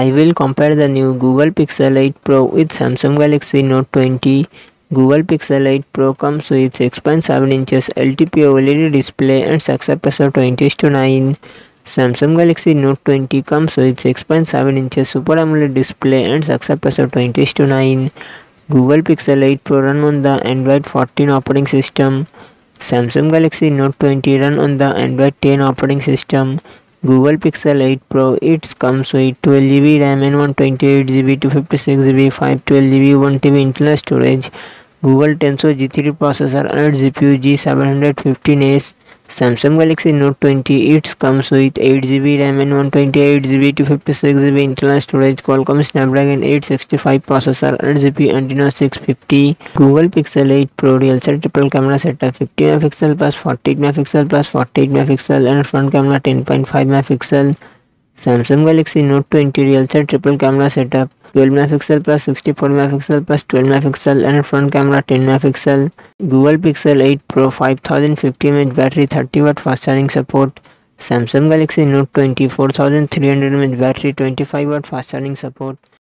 I will compare the new Google Pixel 8 Pro with Samsung Galaxy Note 20. Google Pixel 8 Pro comes with 6.7 inches LTPO OLED display and success ratio 20 to 9. Samsung Galaxy Note 20 comes with 6.7 inches Super AMOLED display and success ratio 20 to 9. Google Pixel 8 Pro run on the Android 14 operating system. Samsung Galaxy Note 20 run on the Android 10 operating system. Google Pixel 8 Pro it comes with 12GB RAM and 128GB 256GB 512GB 1TB internal storage. Google Tensor G3 processor and GPU G715S. Samsung Galaxy Note 20 it comes with 8GB RAM and 128GB 256GB internal storage Qualcomm Snapdragon 865 processor and GPU Adreno 650 Google Pixel 8 Pro real set triple camera setup 50 megapixel plus 48 megapixel plus 48 megapixel and front camera 10.5 megapixel Samsung Galaxy Note 20 real set triple camera setup 12 megapixel plus 64 megapixel plus 12 megapixel and front camera 10 megapixel Google Pixel 8 pro 5050 MH battery 30 watt fast charging support Samsung Galaxy Note 20 4300 MH battery 25 watt fast charging support